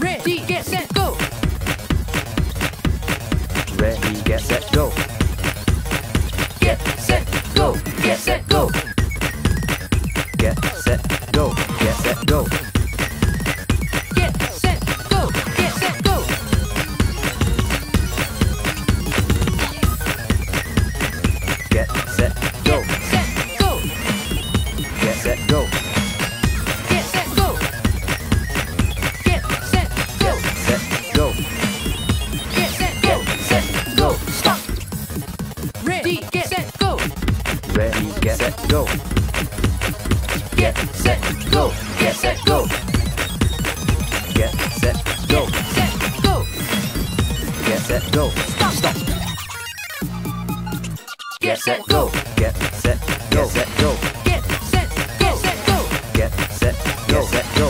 Ready, get set, go. Ready, get set, go. Get set, go. Get set, go. Get set, go. Get set, go. Get Ready, get set, go. Ready, get set, go. Get set, go. Get set, go. Get set, go. Set, go. Get set, go. Stop. Stop. Get set, go. Get set, get set, go. Get set, get set, go. Get set, get set, go.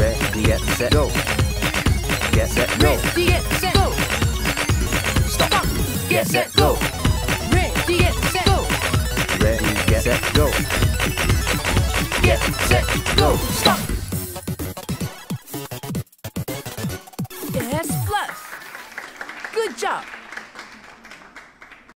Ready, get set, go. Get set, go. Ready, get set, go get set go. Ready get set go. Ready get set go. Get set go. Stop. S plus. Good job.